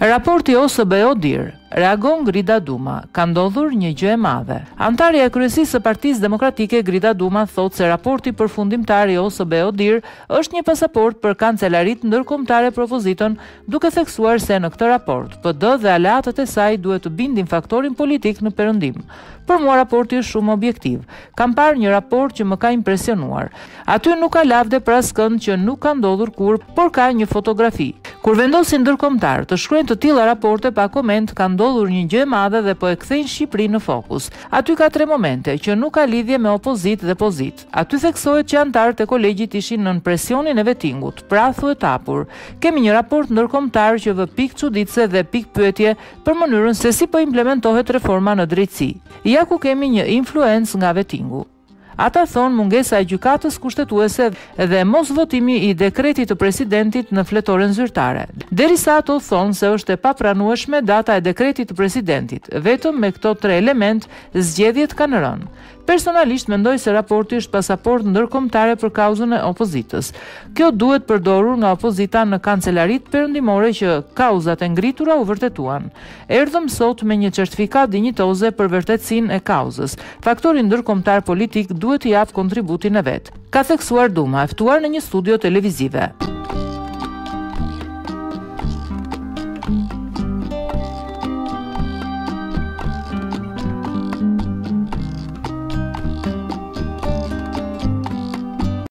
Raporti OSBE-ODIHR reagon Grida Duma, ka ndodhur një gjë e madhe. Anëtarja e kryesisë së Partisë Demokratike Grida Duma thotë se raporti përfundimtar i OSBE-ODIHR është një pasaportë për kancelaritë ndërkombëtare për opozitën, duke theksuar se në këtë raport PD dhe aleatët e saj duhet të bindin faktorin politik në Perëndim. Për mua raporti është shumë objektiv. Kam parë një raport që më ka impresionuar. Aty nuk ka lavde për askënd që nuk ka ndodhur kurrë, por ka një fotografi. Kur vendosin ndërkombëtarët të shkruajnë të tilla raporte pa koment, ka ndodhur një gjë e madhe dhe po e kthejnë Shqipërinë në fokus. Aty ka tre momente, që nuk ka lidhje me opozitë dhe pozitë. Aty theksohet që anëtarët e kolegjit ishin nën presionin e vetingut, pra thuhet hapur. Kemi një raport ndërkombëtar që vë pikëçuditëse dhe pikëpyetje për mënyrën se si po implementohet reforma në drejtësi. Ja ku kemi një influencë nga vetingu. Ata thonë mungesa e Gjykatës Kushtetuese dhe mosbotimi i dekretit të presidentit në fletoren zyrtare. Derisa ato thonë se është e papranueshme data e dekretit të presidentit, vetëm me këto tre elementë zgjedhjet kanë rënë, Personalisht mendoj se raporti është pasaportë ndërkombëtare për kauzën e opozitës. Kjo duhet përdorur nga opozita në kancelaritë perëndimore që kauzat e ngritura u vërtetuan. Erdhëm sot me një certifikatë dinjitoze për vërtetësinë e kauzës. Faktori ndërkombëtar politik duhet të japë kontributin e vet. ka theksuar Duma, e ftuar në një studio televizive.